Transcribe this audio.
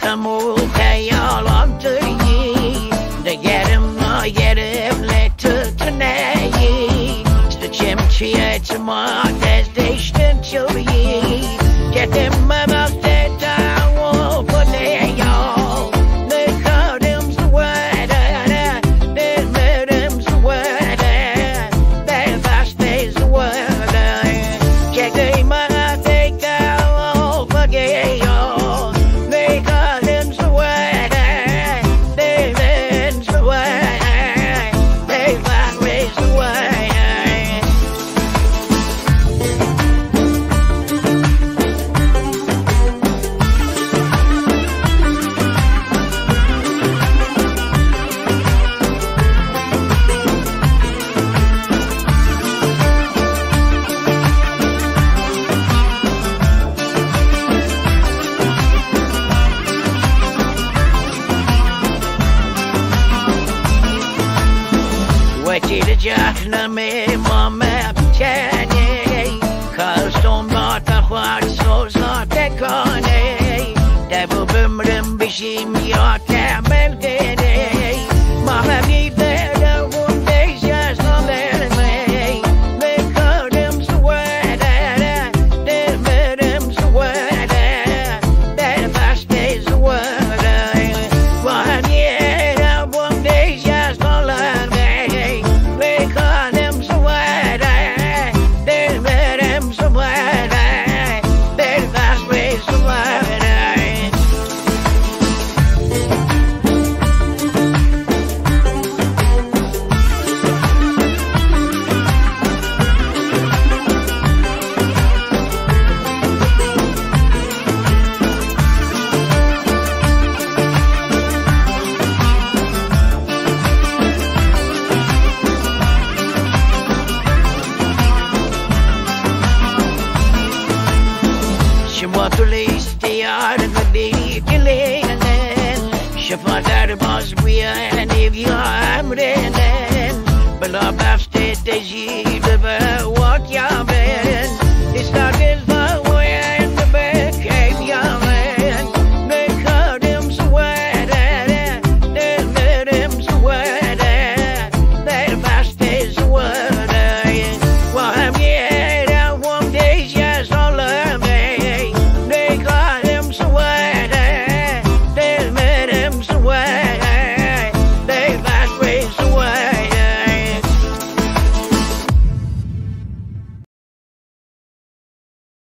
kamu kayalandı De yerim na yerim letter tonight İşte çemçiye çıma tez değiştin çürüyü. Getim memek گیر جهنم ما مبتنه خواستم با تا خود سوزاده کنه دبو بمرم بشیم یا کمل گره. ما همی Batılış diyarına değil dileyene Şefaatler baz bu yani bir